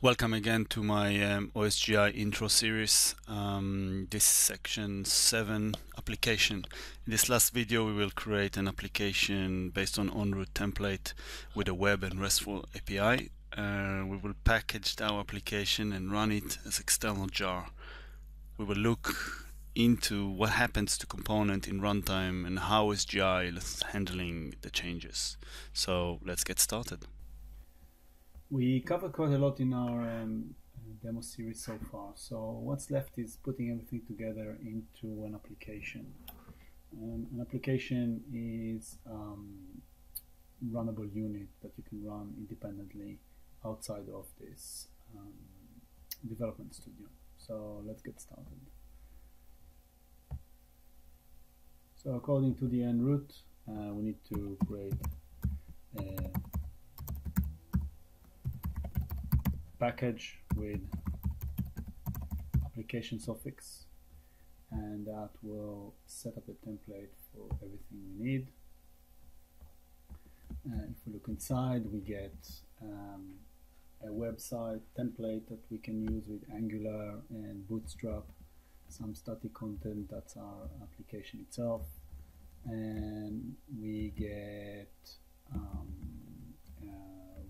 Welcome again to my um, OSGI intro series. Um, this section 7 application. In this last video we will create an application based on enRoute template with a web and RESTful API. Uh, we will package our application and run it as external jar. We will look into what happens to component in runtime and how OSGI is handling the changes. So let's get started. We covered quite a lot in our um, demo series so far. So what's left is putting everything together into an application. Um, an application is um, runnable unit that you can run independently outside of this um, development studio. So let's get started. So according to the enRoute, uh, we need to create a package with application suffix and that will set up a template for everything we need. Uh, if we look inside we get um, a website template that we can use with Angular and Bootstrap, some static content that's our application itself and we get um,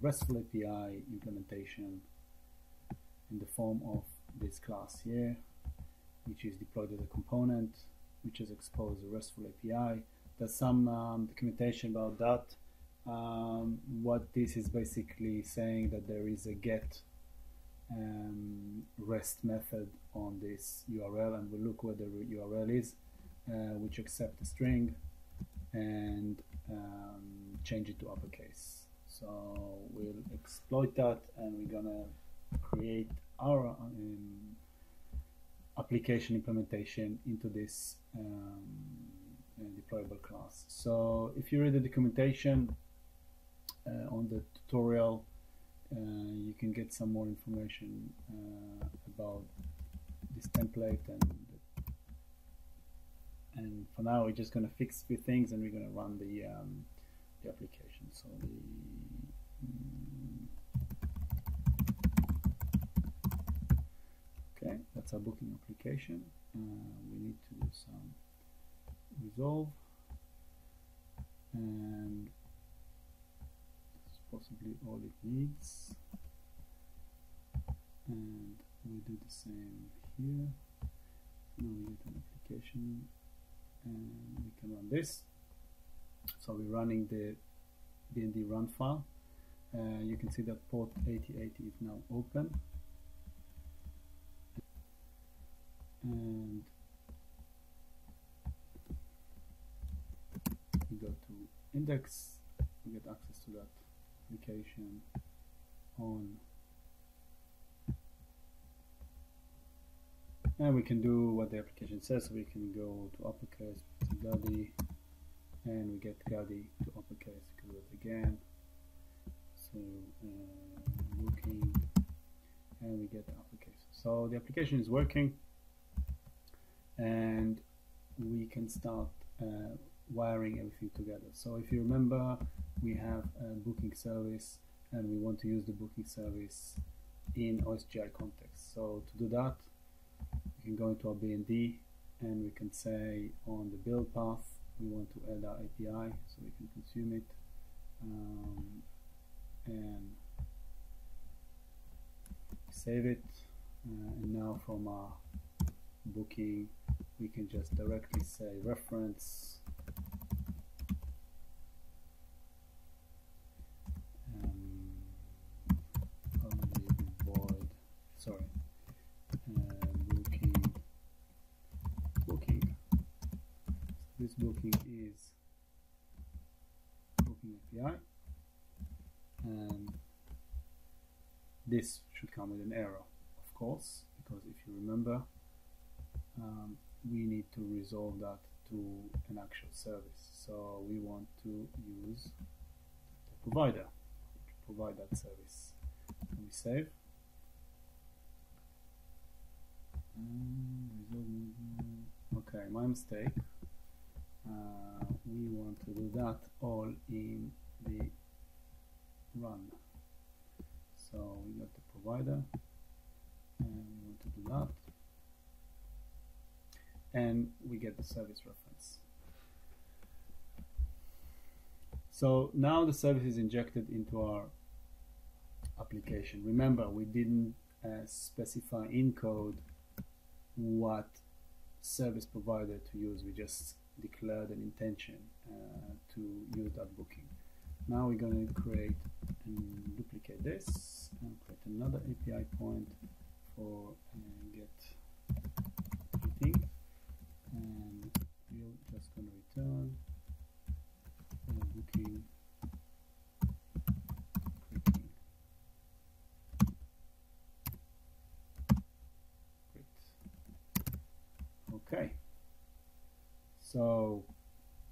RESTful API implementation in the form of this class here, which is deployed as a component, which is exposed a RESTful API. There's some um, documentation about that. Um, what this is basically saying that there is a get um, REST method on this URL, and we'll look where the URL is, uh, which accept a string and um, change it to uppercase. So we'll exploit that, and we're gonna create our um, application implementation into this um, uh, deployable class. So if you read the documentation uh, on the tutorial, uh, you can get some more information uh, about this template and and for now we're just going to fix a few things and we're going to run the um, the application. So the Okay, that's our booking application. Uh, we need to do some resolve and it's possibly all it needs. And we do the same here. Now we get an application and we can run this. So we're running the BND run file. Uh, you can see that port 8080 is now open and we go to index we get access to that application on and we can do what the application says. We can go to uppercase to Gadi and we get Gadi to uppercase we do it again. So uh, looking and we get the application. So the application is working and we can start uh, wiring everything together. So if you remember, we have a booking service and we want to use the booking service in OSGI context. So to do that, we can go into our BND and we can say on the build path, we want to add our API so we can consume it. Um, and save it. Uh, and now from our booking we can just directly say reference. Um, void? Sorry. Uh, booking. Booking. This booking is booking API and this should come with an error of course because if you remember um, we need to resolve that to an actual service. So we want to use the provider to provide that service. And we save. Okay, my mistake. Uh, we want to do that all in the run. So we got the provider. And we want to do that. And we get the service reference. So now the service is injected into our application. Remember, we didn't uh, specify in code what service provider to use. We just declared an intention uh, to use that booking. Now we're going to create and duplicate this and create another API point for uh, get meeting and we're just going to return uh, booking greeting. Great. Okay. So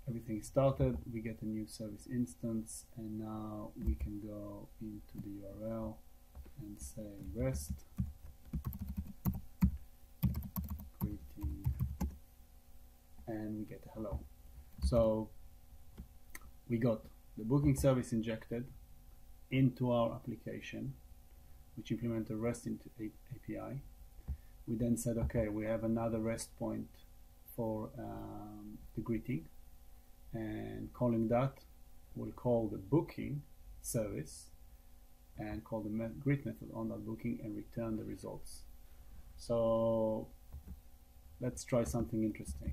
everything started, we get a new service instance, and now we can go into the URL and say REST greeting, and we get a hello. So we got the booking service injected into our application, which implemented REST into API. We then said, okay, we have another REST point for um, the greeting and calling that we'll call the booking service and call the met greet method on that booking and return the results so let's try something interesting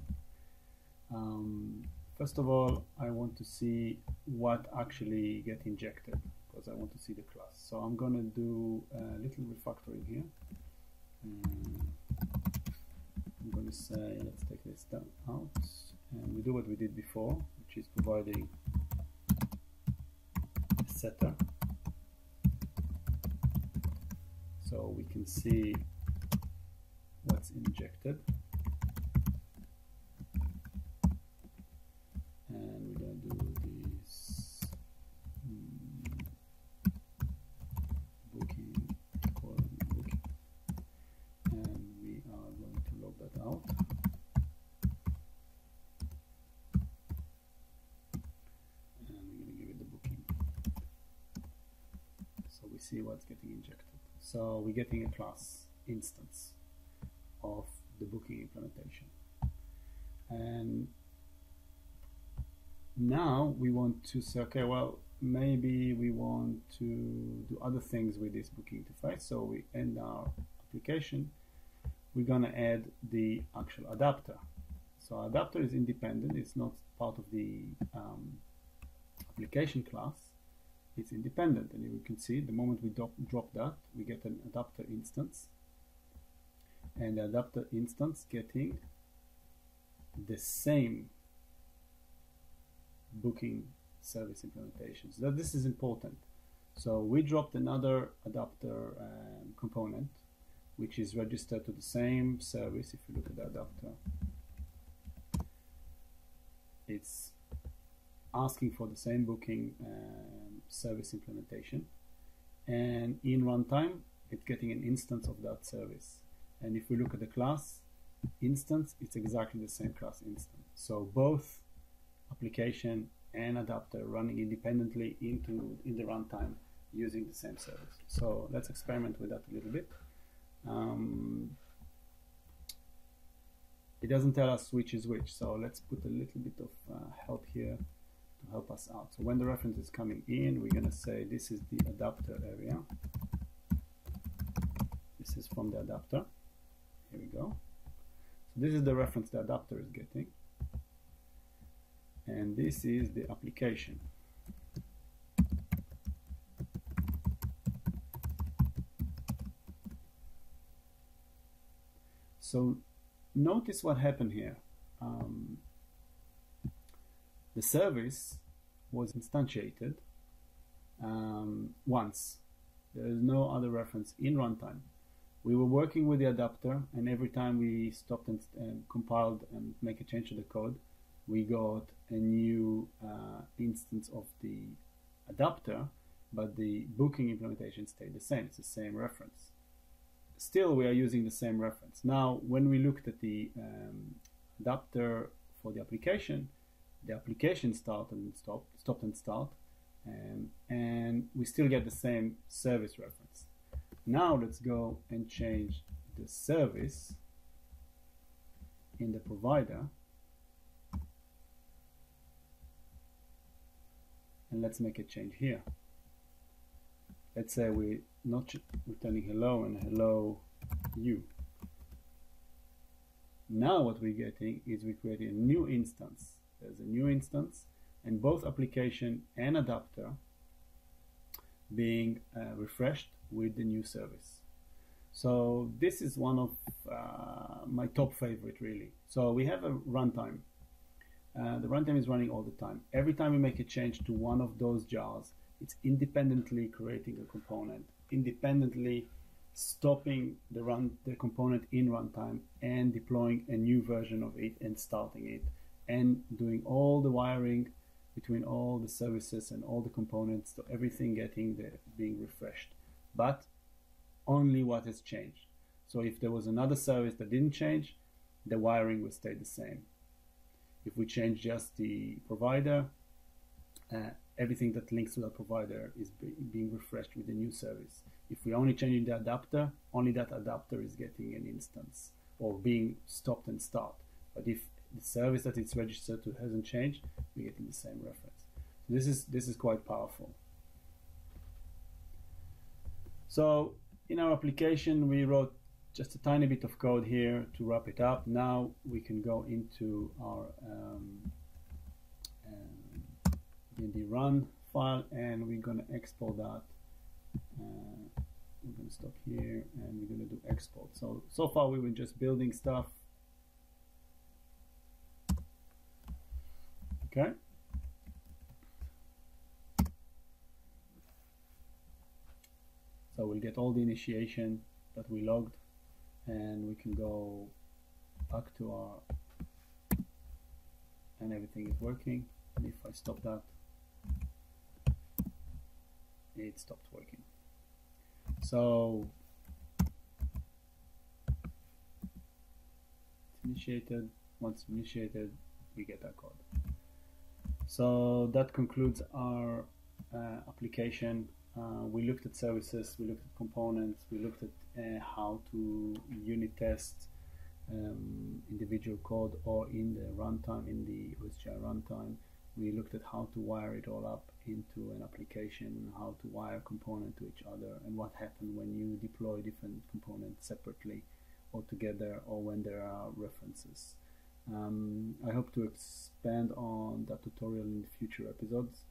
um, first of all I want to see what actually get injected because I want to see the class. So I'm gonna do a little refactoring here. Um, I'm going to say let's take this down out and we do what we did before which is providing a setter. So we can see what's injected and we're going to do this mm, booking colon booking and we are going to log that out and we're going to give it the booking so we see what's getting injected. So we're getting a class instance of the booking implementation. And now we want to say okay well maybe we want to do other things with this booking interface. So we end our application. We're going to add the actual adapter. So adapter is independent. It's not part of the um, application class it's independent and you can see the moment we drop, that we get an adapter instance. And the adapter instance getting the same booking service implementation. So that this is important. So we dropped another adapter um, component which is registered to the same service. If you look at the adapter it's asking for the same booking um, service implementation. And in runtime it's getting an instance of that service. And if we look at the class instance it's exactly the same class instance. So both application and adapter running independently into in the runtime using the same service. So let's experiment with that a little bit. Um, it doesn't tell us which is which. So let's put a little bit of uh, help here to help us out. So when the reference is coming in we're going to say this is the adapter area. This is from the adapter. Here we go. So this is the reference the adapter is getting. And this is the application. So notice what happened here. Um, the service was instantiated um, once. There is no other reference in runtime. We were working with the adapter and every time we stopped and uh, compiled and make a change to the code we got a new uh, instance of the adapter but the booking implementation stayed the same. It's the same reference. Still we are using the same reference. Now when we looked at the um, adapter for the application the application start and stopped stopped and start um, and we still get the same service reference. Now let's go and change the service in the provider. And let's make a change here. Let's say we're not returning hello and hello you. Now what we're getting is we're creating a new instance there's a new instance and both application and adapter being uh, refreshed with the new service. So this is one of uh, my top favorite really. So we have a runtime. Uh, the runtime is running all the time. Every time we make a change to one of those jars it's independently creating a component, independently stopping the run the component in runtime and deploying a new version of it and starting it and doing all the wiring between all the services and all the components so everything getting the, being refreshed but only what has changed so if there was another service that didn't change the wiring will stay the same if we change just the provider uh, everything that links to that provider is be, being refreshed with the new service. If we only change the adapter, only that adapter is getting an instance or being stopped and start. But if the service that it's registered to hasn't changed, we're getting the same reference. So this is this is quite powerful. So in our application, we wrote just a tiny bit of code here to wrap it up. Now we can go into our um, in the run file and we're going to export that uh, we're going to stop here and we're going to do export so so far we were just building stuff okay so we'll get all the initiation that we logged and we can go back to our and everything is working and if I stop that it stopped working. So it's initiated. Once initiated, we get that code. So that concludes our uh, application. Uh, we looked at services, we looked at components, we looked at uh, how to unit test um, individual code or in the runtime, in the OSGI runtime. We looked at how to wire it all up into an application, how to wire component to each other, and what happens when you deploy different components separately or together, or when there are references. Um, I hope to expand on that tutorial in future episodes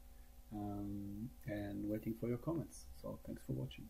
um, and waiting for your comments. So thanks for watching.